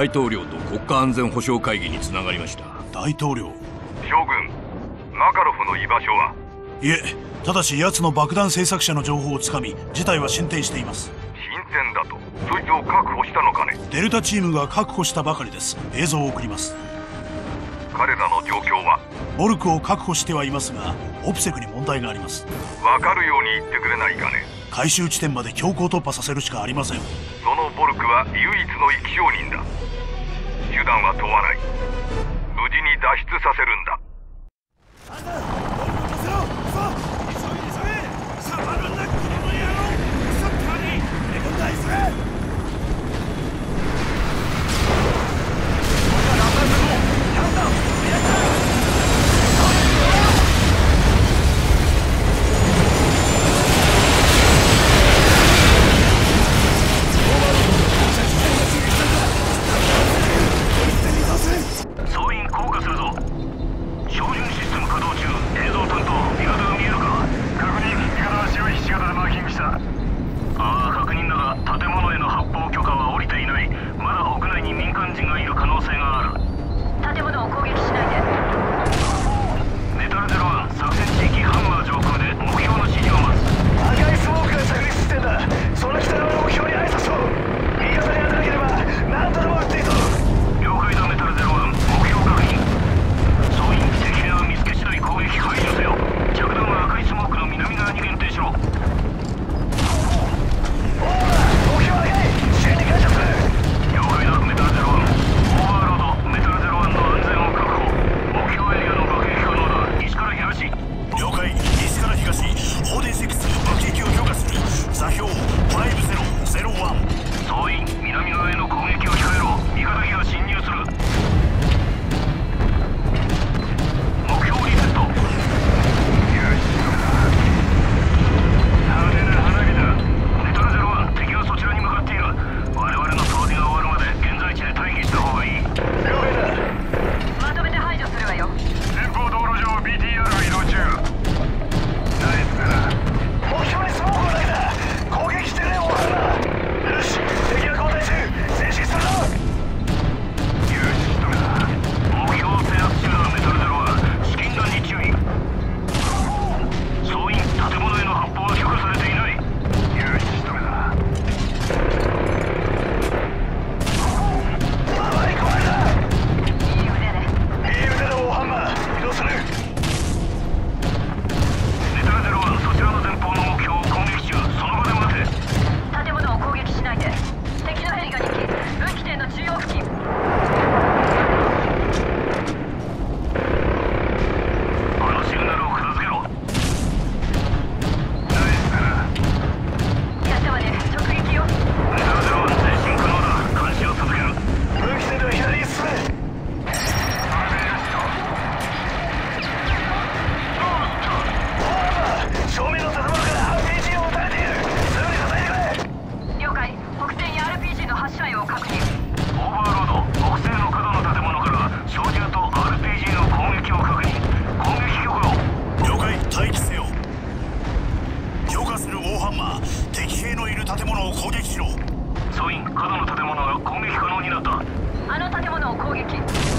大統領と国家安全保障会議につながりました。大統領。将軍マカロフの居場所は？いえただし奴の爆弾製作者の情報をつかみ事態は進展しています。進展だとそいつを確保したのかね？デルタチームが確保したばかりです。映像を送ります。彼らの状況は？ボルクを確保してはいますがオプセクに問題があります。分かるように言ってくれないかね？回収地点まで強行突破させるしかありません。ポルクは唯一の生き証人だ。手段は問わない。無事に脱出させるんだ。Yuki.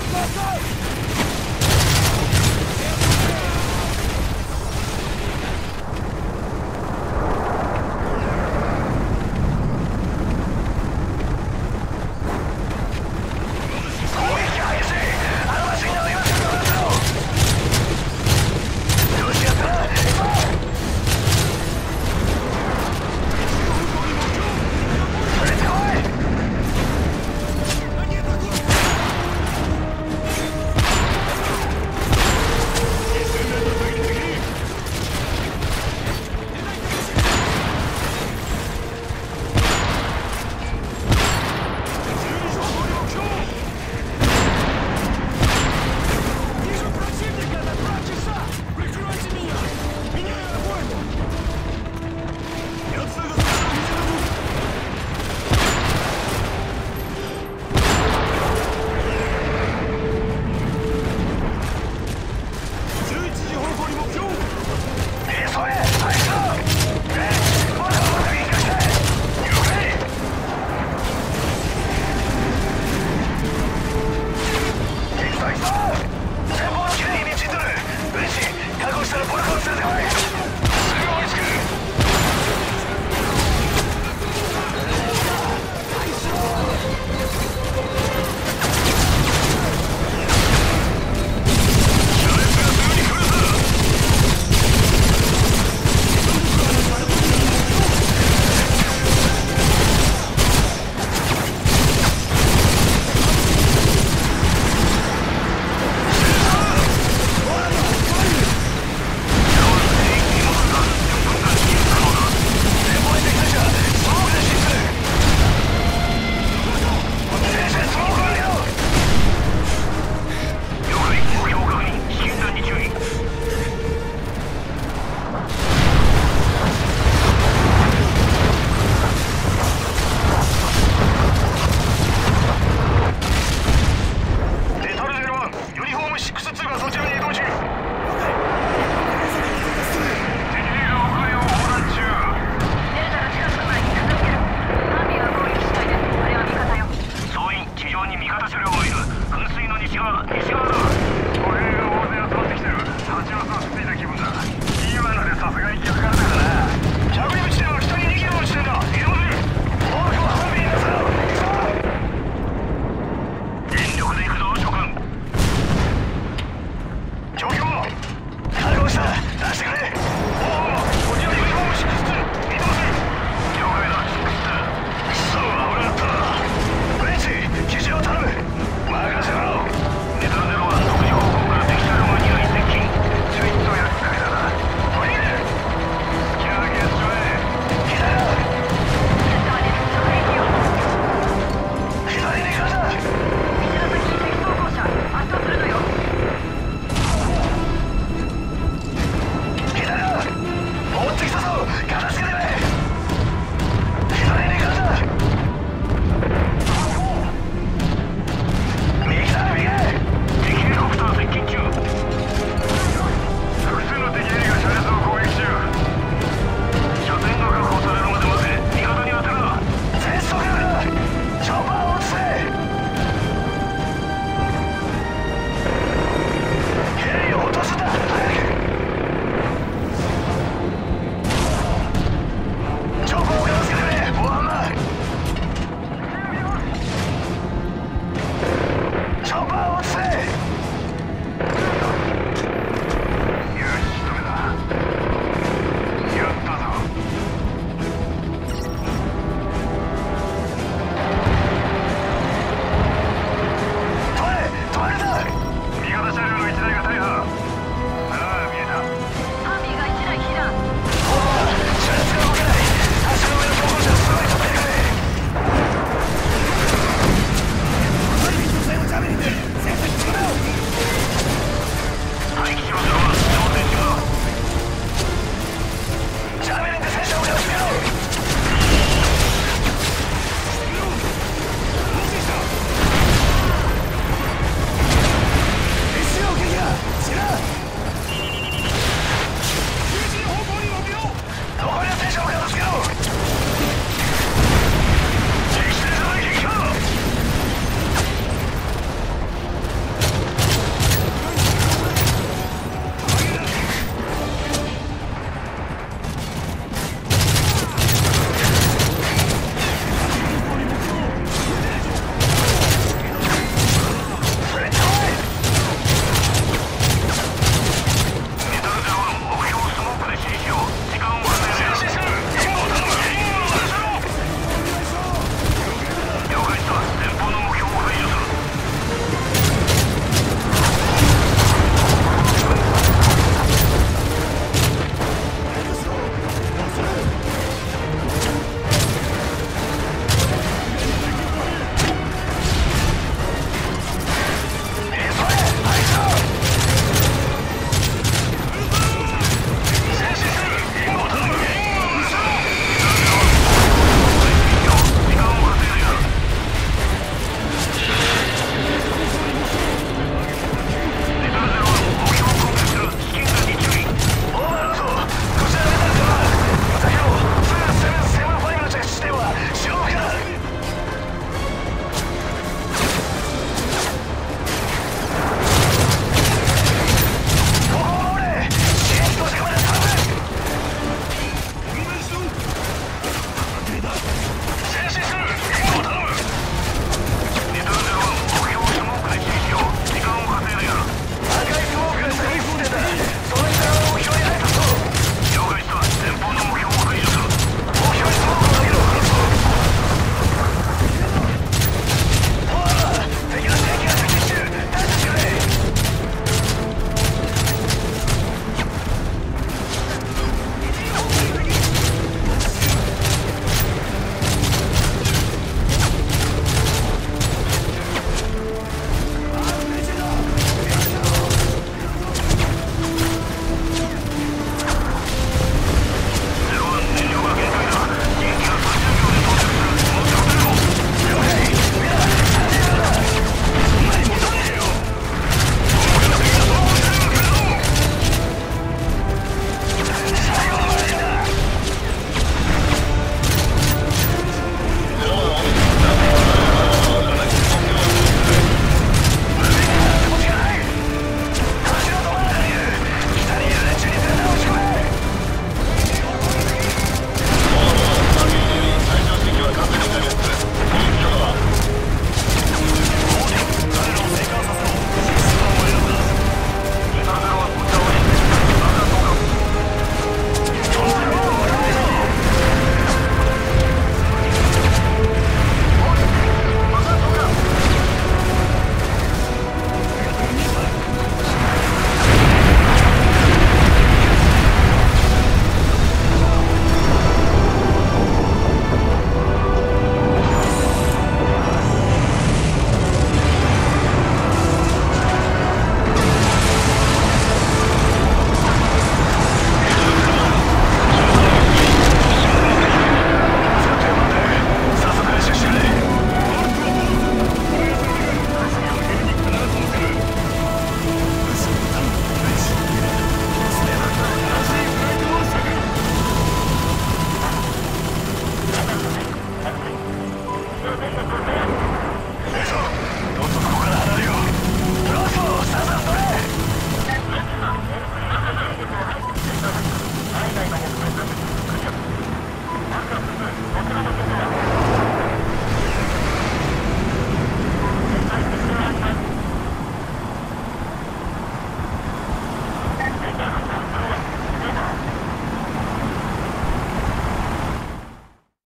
go, go, go!